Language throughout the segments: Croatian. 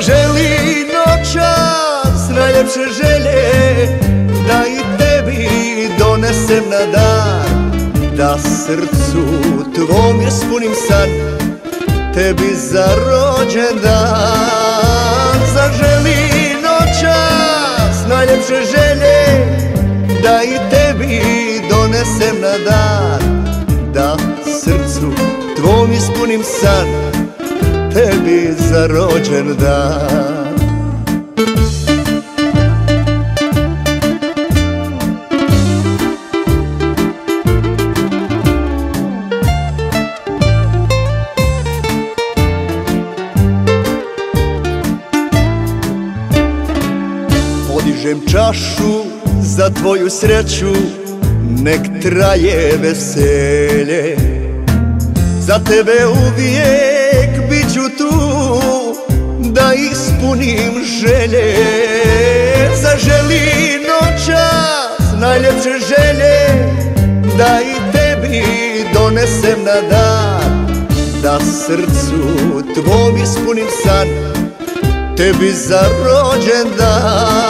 Zaželi noćas najljepše želje Da i tebi donesem na dan. Da srcu tvom ispunim san Tebi za rođendan. Zaželi noćas najljepše želje Da i tebi donesem na dan. Da srcu tvom ispunim san Tebi za rođendan Podižem čašu za tvoju sreću Nek traje veselje. Za tebe uvijek tu Da ispunim želje. Zaželi noćas najljepše želje Da i tebi donesem na dan. Da srcu tvom ispunim san Tebi za rođendan.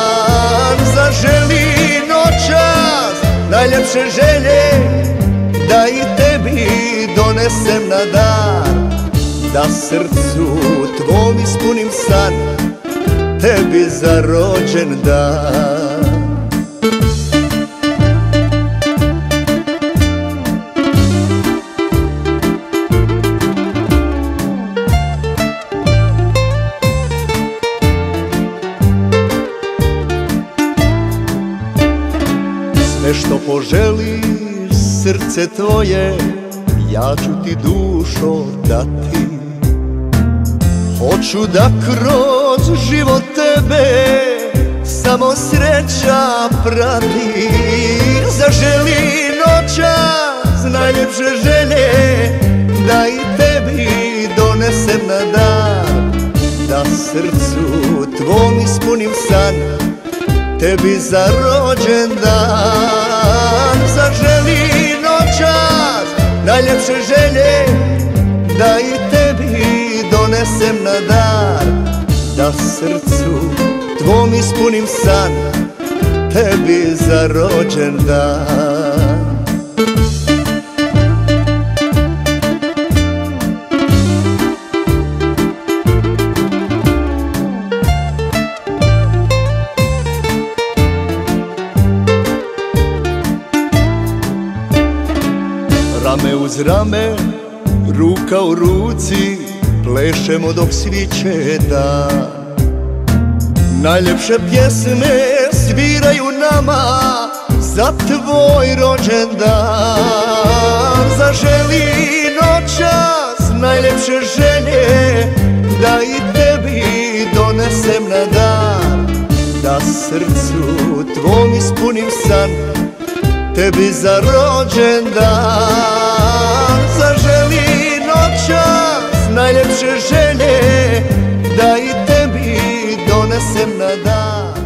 Zaželi noćas najljepše želje Da i tebi donesem na dan Da srcu tvom ispunim san Tebi za rođendan Sve što poželiš srce tvoje Ja ću ti dušo dati. Hoću da kroz život tebe Samo sreća prati. Zaželi noćas najljepše želje Da i tebi donesem na dan. Da srcu tvom ispunim san Tebi za rođendan najljepše želje Da i tebi donesem na dan Da srcu tvom ispunim san Tebi za rođendan uz rame, ruka u ruci Plešemo dok sviće dan Najljepše pjesme sviraju nama Za tvoj rođendan. Zaželi noćas najljepše želje Da i tebi donesem na dan. Da srcu tvom ispunim san Tebi za rođendan najljepše želje Da i tebi donesem na dan